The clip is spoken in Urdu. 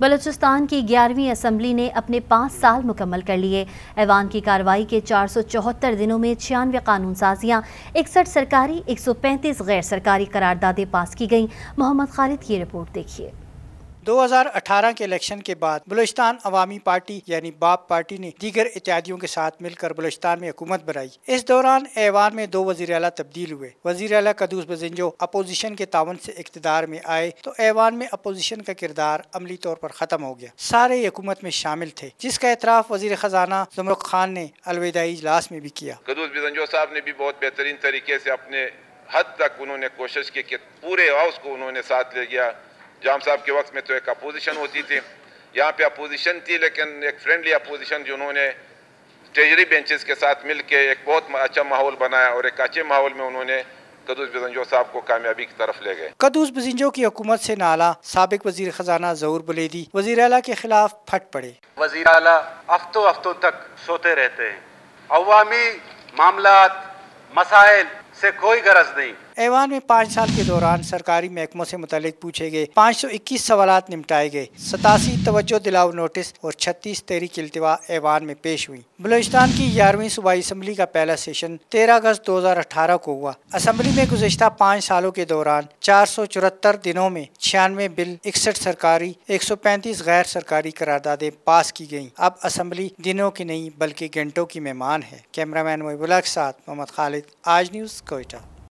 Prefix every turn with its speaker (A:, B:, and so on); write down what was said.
A: بلوچستان کی گیارہویں اسمبلی نے اپنے پانچ سال مکمل کر لیے۔ ایوان کی کاروائی کے چار سو چوہتر دنوں میں چھیانوے قانون سازیاں، اکسٹھ سرکاری ایک سو پینتیس غیر سرکاری قراردادیں پاس کی گئیں۔ محمد خالد کی رپورٹ دیکھیے۔
B: دو ہزار اٹھارہ کے الیکشن کے بعد بلوچستان عوامی پارٹی یعنی باپ پارٹی نے دیگر اتحادیوں کے ساتھ مل کر بلوچستان میں حکومت بنائی۔ اس دوران ایوان میں دو وزیر اعلیٰ تبدیل ہوئے۔ وزیر اعلیٰ قدوس بزنجو اپوزیشن کے تعاون سے اقتدار میں آئے تو ایوان میں اپوزیشن کا کردار عملی طور پر ختم ہو گیا۔ سارے حکومت میں شامل تھے، جس کا اعتراف وزیر خزانہ زمرک خان نے الوداعی اجلاس میں بھی کیا۔
C: قدوس بزنجو صاحب نے بھی بہت بہترین طریقے سے اپنے حد تک انہوں نے کوشش کی کہ پورے ہاؤس کو انہوں نے ساتھ لے گیا۔ جام صاحب کے وقت میں تو ایک اپوزیشن ہوتی تھی۔ یہاں پہ اپوزیشن تھی لیکن ایک فرینڈلی اپوزیشن جنہوں نے ٹریجری بینچز کے ساتھ مل کے ایک بہت اچھا ماحول بنایا اور ایک اچھے ماحول میں انہوں نے قدوس بزنجو صاحب کو کامیابی کی طرف لے گئے۔
B: قدوس بزنجو کی حکومت سے نالا سابق وزیر خزانہ ظہور بلیدی۔ وزیر اعلیٰ کے خلاف پھٹ پڑے۔
D: وزیر اعلیٰ ہفتوں ہفتوں تک سوتے رہتے ہیں۔ عوامی معاملات مسائل سے کوئی غرض نہیں۔
B: ایوان میں پانچ سال کے دوران سرکاری محکموں سے متعلق پوچھے گئے، پانچ سو اکیس سوالات نمٹائے گئے۔ ستاسی توجہ دلاؤ نوٹس اور چھتیس تحریک التوا ایوان میں پیش ہوئی بلوچستان کی گیارہویں صوبائی اسمبلی کا پہلا سیشن تیرہ اگست دو ہزار اٹھارہ کو ہوا۔ اسمبلی میں گزشتہ پانچ سالوں کے دوران چار سو چورہتر دنوں میں چھیانوے بل اکسٹھ سرکاری، ایک سو پینتیس غیر سرکاری قراردادیں پاس کی گئیں۔ اب اسمبلی دنوں کی نہیں بلکہ گھنٹوں کی مہمان ہے۔ کیمرہ مین محب کے ساتھ محمد خالد، آج نیوز skończa.